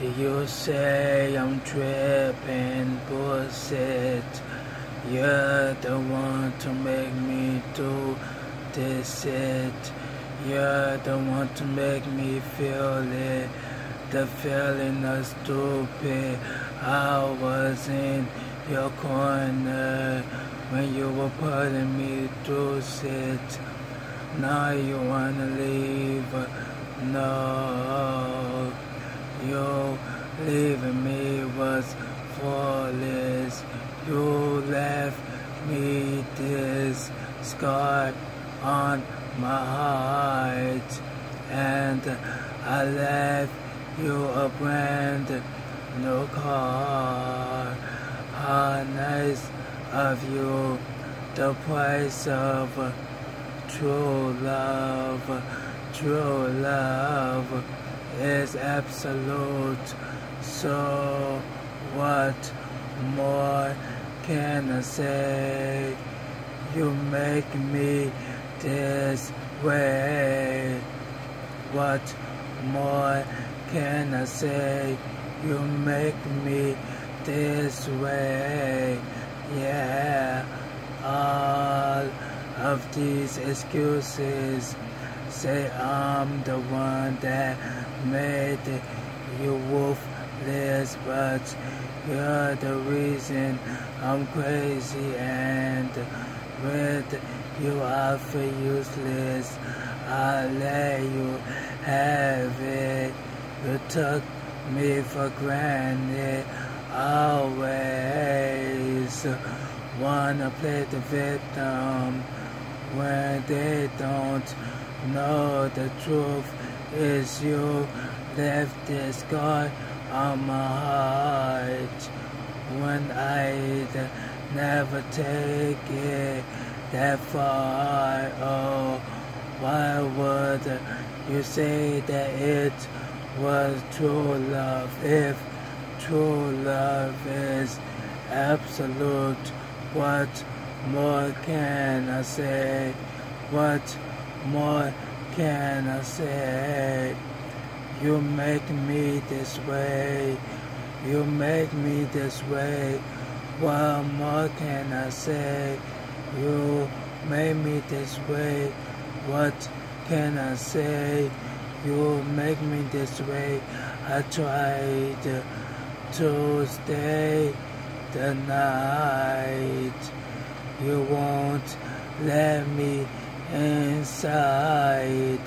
You say I'm tripping, bullshit. You're the one to make me do this shit. You're the one to make me feel it. The feeling of stupid. I was in your corner when you were putting me through shit. Now you wanna leave. No. You leaving me was flawless. You left me this scar on my heart, and I left you a brand new car. How nice of you, the price of true love, true love is absolute. So, what more can I say? You make me this way. What more can I say? You make me this way. Yeah, all of these excuses say I'm the one that made you wolfless, but you're the reason I'm crazy and with you I feel useless. I let you have it. You took me for granted. Always wanna play the victim when they don't know the truth is you left this scar on my heart when I'd never take it that far. Oh, why would you say that it was true love if true love is absolute? What more can I say? What more can I say? You make me this way. You make me this way. What more can I say? You made me this way. What can I say? You make me this way. I tried to stay the night. You won't let me inside.